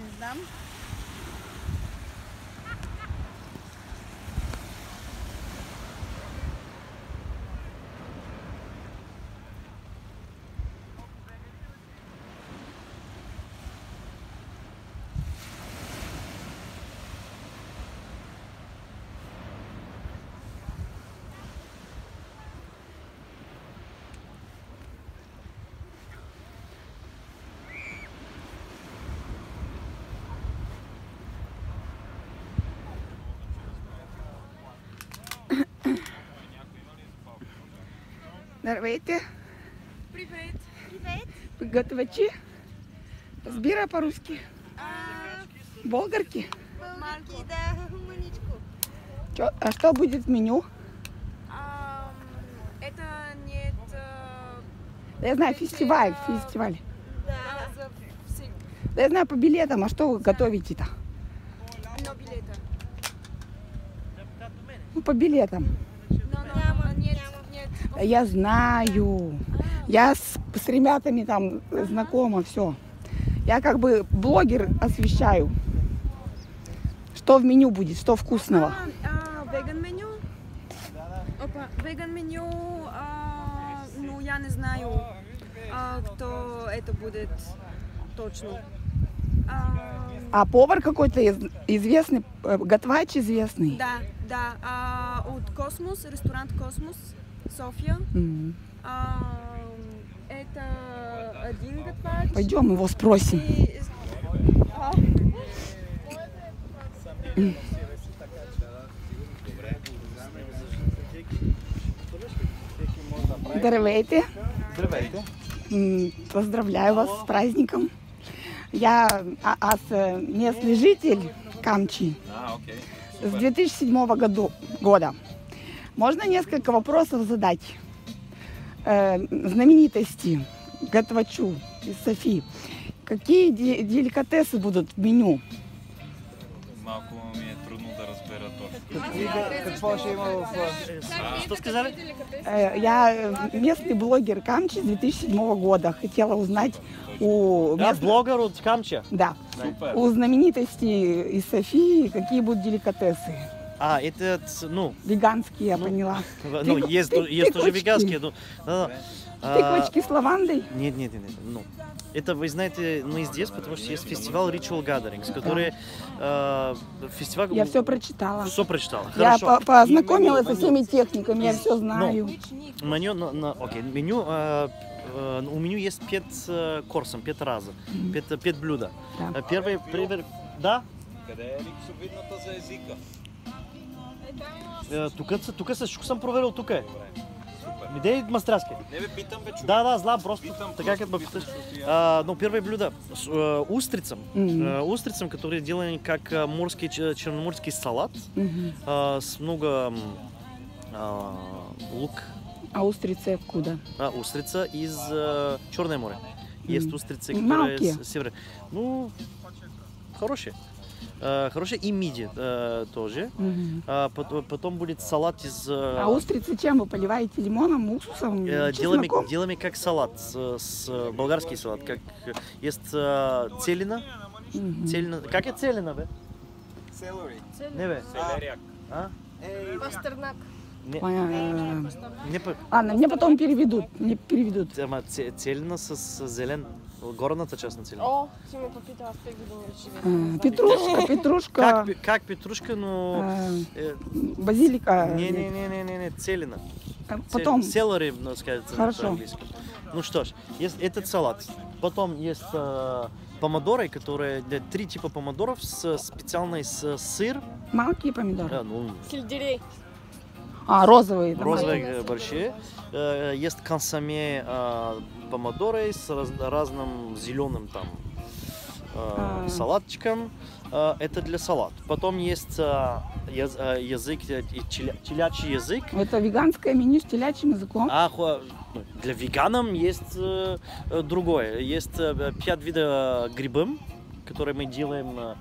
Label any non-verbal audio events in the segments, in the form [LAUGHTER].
Не Здравейте. Привет. Готовачи. Разбира по-русски. Болгарки. Малки, да, [LAUGHS] маничку. Чё- а что будет в меню? Ам, это нет... э, Я знаю, фестиваль, фестиваль. а, за все- Да я знаю по билетам, а что вы готовите-то? Ну, по билетам. Но, но. Да я знаю. Я с, с ребятами там знакома, все. Я как бы блогер освещаю. Что в меню будет, что вкусного. А, а, веган меню? Опа, веган меню, а, ну я не знаю, а, кто это будет точно. А, А повар какой-то из- известный, э, готовач известный. да, да, а, от Космос, ресторант Космос, София. М. А, это один готвач. Пойдем его спросим. И- а, Здравейте. Здравейте. Поздравляю вас с праздником. Я а- аз э, местный житель Камчи А, окей. с 2007 году, года. Можно несколько вопросов задать э, знаменитости Готовачу из Софии? Какие де- деликатесы будут в меню? Малко ми е трудно да разбера точно. Какво ще има в... Що сказали? Э, Я э, местный блогер Камчи с 2007 года. Хотела узнать у Да, местных- блогър от Камча. Да. Супер. У знаменитостей из Софии какие будут деликатесы? А, этот, ну, Веганские, я Ну, поняла. [LAUGHS] ну, Тык- есть, тык- есть тоже тыквочки. веганские, ну, да, да. А, Тыквочки с лавандой? Нет, нет, нет, нет, ну, это вы знаете, мы здесь, потому что есть фестиваль Ritual Gatherings, который э, фестиваль... Я все прочитала. Все прочитала. Я Хорошо. по- познакомилась со всеми техниками, я все знаю. Меню, на, на, окей, меню, э, э, у меню есть пять э, корсов, пять раза, пять, пять блюда. Да. Э, Первый, первый, да, за? Е, тук са, тук са, всичко съм проверил, тук е. Ми дей. Е Не бе, питам бе. Да, да, знам, просто питам, така е като ме питаш. Но първи блюда. Устрицам. Устрицам, като е делен как морски, черноморски салат с много лук. А устрица е откуда? А, устрица из Черное море. Есть устрицы, которые... Малкие. Ну, хорошие. Э, хорошие и миди э, тоже. Мгм. А, пот- потом будет салат из... э, А устрицы чем вы поливаете? Лимоном, уксусом, Э, чесноком? делаем как салат, с, с- болгарский салат, как э, есть э, целина, Мгм. целина, как е целина, бе? Селери. Не бе, Селеряк. а? Пастернак. Не, А, не Ладно, мне потом переведут. Мне переведут. ама целина с, с зелен, горната част на целина. О, ти ме попита, аз те години А, Петрушка, [LAUGHS] петрушка, Как, как петрушка, но... а, э, базилика. не, не, не, не, не, не, целина. А Потом, Селери, ну, сказать Хорошо. по-английски. Ну что ж, есть этот салат. Потом есть э, помидоры, которые... для- Три типа помидоров с специальной с сыр. маленькие помидоры. э, ну, Сельдерей. А, розовые. там. розовые э, большие. Э, Есть консоме э, помидоры с раз- разным зеленым там э, А. салатчиком. Э, Это для салат. Потом есть э, яз- э, язык, э, теля- телячий язык. Это веганское меню с телячьим языком. А ну, для веганов есть э, э, другое. Есть э, пять видов грибов, которые мы делаем э,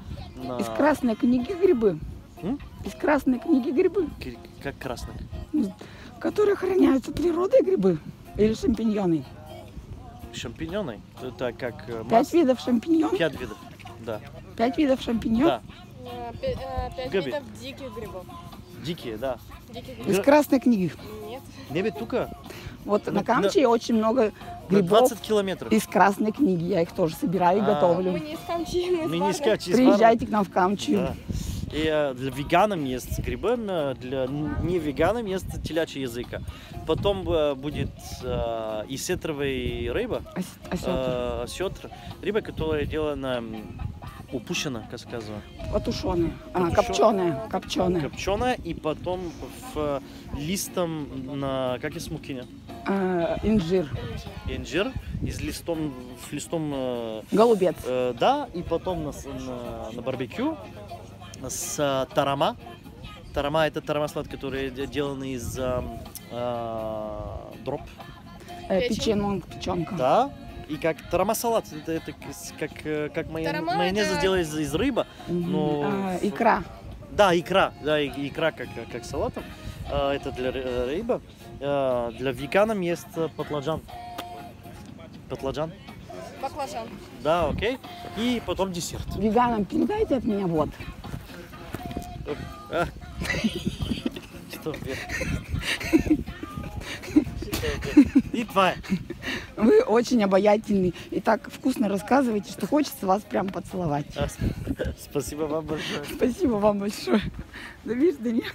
на... Из красной книги грибы. М? Из красной книги грибы, Как красных. которые хранятся природой грибы. Или шампиньоны. Шампиньоны. Это как... э, Пять мас- видов шампиньонов. Пять видов, да. Пять видов шампиньонов? Да, Э, э, Пять Гоби. видов диких грибов. дикие, да. Диких Из грибов? красной книги. Нет. Небе тука Вот Ну, на Камче очень много на грибов 20 километров. из красной книги. Я их тоже собираю и А. готовлю. Мы не из Камчи, мы из Мы не из Приезжайте к нам в Камчу. Да. И э, для веганов есть грибы, но для не веганов есть телячий язык. Потом э, будет э, и сетровая рыба, Ос- осётр. э, сетр, рыба, которая делана упущена, как сказано, Потушеные. А, копченые. Копченые. копченая, и потом в э, листом на, как из мукиня, А, инжир. инжир, и с листом, с листом э, Голубец. Э, да, и потом на, на, на барбекю с э, тарама. Тарама это тарамаслад, который де- делан из э, э, дроб. Э, печень. печенон, печенка. Да. И как тарамасалат, это, это как, э, как майон- Тарама майонез это- сделали из, из рыбы. Мгм. Ну, А, икра. Да, икра, да, и- икра как, как салатом. Э, это для ры- рыбы. Э, для веганов есть патладжан. Патладжан. Баклажан. Да, окей. И потом десерт. Веганам передайте от меня вот. А. Что вверх? И два. Вы очень обаятельный и так вкусно рассказываете, что хочется вас прям поцеловать. А, сп- [LAUGHS] Спасибо вам большое. Спасибо вам большое. До свидания.